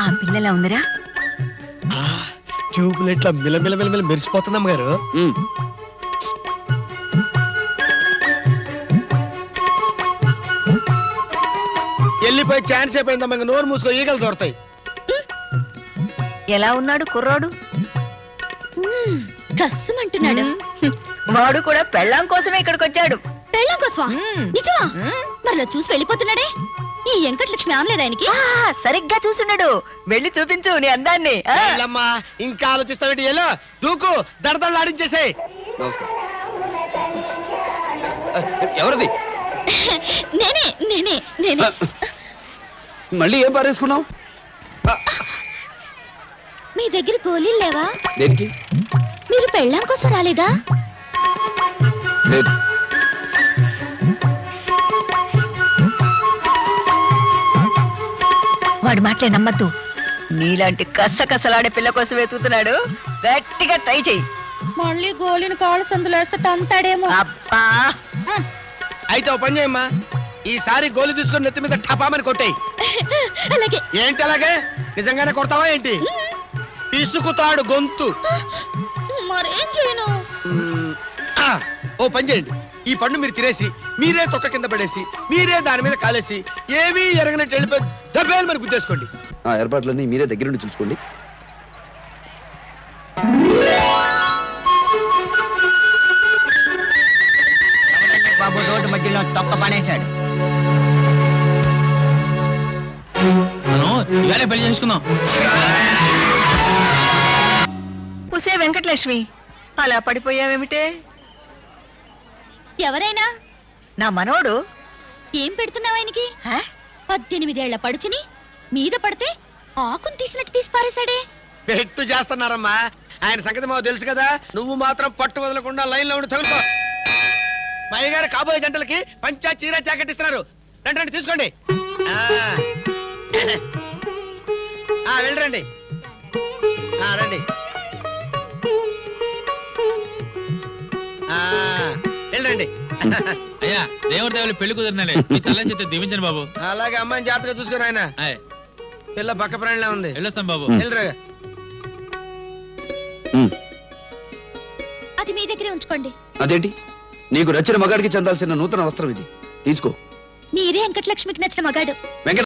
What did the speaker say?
ఆ పిల్లలా ఉందిరా ట్యూబ్ లైట్ల మిలమిల మిలమిల మెరిసిపోతుంది అమ్మగారు. ఉమ్, వెళ్ళిపోయి ఛాన్స్ అయిపోయింది అమ్మ నోరు మూసుకో ఈగలు దొరతాయి ఎలా ఉన్నాడు కుర్రోడు? కస్సుమంటున్నాడు. వాడు కూడా పెళ్ళాం కోసమే ఇక్కడికి వచ్చాడు పెళ్ళం కోసమా మ్మ్. నిజమా? మ్మ్. మరలా చూసి వెళ్ళిపోతున్నాడే? ఈ వెంకటలక్ష్మి ఆనలేదు ఆయనకి? ఆ, సరిగ్గా చూసున్నాడు వెళ్ళి చూపించు నీ అందాన్ని. ఇంకా ఆలోచిస్తావేంటి ఎల్లో? దూకు దడదళ్ళు ఆడించేసేయ్. నమస్కారం. ఆ, ఎవరిది? నేనే నేనే నేనే. మళ్ళీ ఏం పారేసుకున్నావు? మీ దగ్గర గోళీలు లేవా? దేనికి? మీరు పెళ్ళాం కోసం రాలేదా? లేదు. వాడు మాటలే నమ్మద్దు. నీలాంటి కస కసలాడే పిల్ల కోసం వెతుకుతున్నాడు. గట్టిగా ట్రై చెయ్యి. మళ్ళీ గోళీని కాళ్ళ సందులో వేస్తే తంతాడేమో. అబ్బా. అయితే ఓ పని చేయమ్మా. ఈసారి గోలి తీసుకొని నెత్తి మీద టపామని కొట్టేయి. అలాగే. ఏంటి అలాగే? నిజంగానే కొడతావా ఏంటి? పిసుకుతాడు గొంతు. మరేం చేయను? ఓ పని చేయండి. ఈ పండు మీరు తినేసి మీరే తొక్క కింద పడేసి మీరే దాని మీద కాలేసి ఏమీ ఎరగనట్టు వెళ్ళిపోయి దెబ్బేలు మరి గుద్దేసుకోండి. ఆ ఏర్పాట్లన్నీ మీరే దగ్గరుండి చూసుకోండి. బాబు రోడ్డు మధ్యలో తొక్క పడేశాడు. మనం ఇవాళ పెళ్ళి చేసుకుందాం. ఉసే వెంకటలక్ష్మి అలా పడిపోయావేమిటే? ఎవరైనా? నా మనోడు. ఏం పెడుతున్నావు ఆయనకి? హ? పద్దెనిమిదేళ్ళ పడుచుని మీద పడితే ఆకుని తీసినట్టు తీసి పారేశాడే. పెట్టు చేస్తున్నారమ్మా. ఆయన సంగతి మాకు తెలుసు కదా. నువ్వు మాత్రం పట్టు వదలకుండా లైన్లో ఉండి తగులుకో. మా గారు కాబోయే జంటలకి పంచా చీర జాకెట్ ఇస్తున్నారు. రండి రండి తీసుకోండి. ఆ. ఆ, వెళ్ళరండి ఆ, రండి. అయ్యా దేవుడి దేవుళ్ళు పెళ్ళి కుదిరినాలే మీ తల్లని చేత దీవించండి బాబు. అలాగే అమ్మాయిని జాగ్రత్తగా చూసుకుని ఆయన. ఆయ్, పిల్ల పక్క ప్రాణిలా ఉంది. వెళ్ళొస్తాం బాబు. వెళ్ళరా ఉమ్, అది మీ దగ్గరే ఉంచుకోండి. అదేంటి? నీకు నచ్చిన మగాడికి చెందాల్సిన నూతన వస్త్రం ఇది. తీసుకో. మీరే వెంకటలక్ష్మికి నచ్చిన మగాడు. వెంకట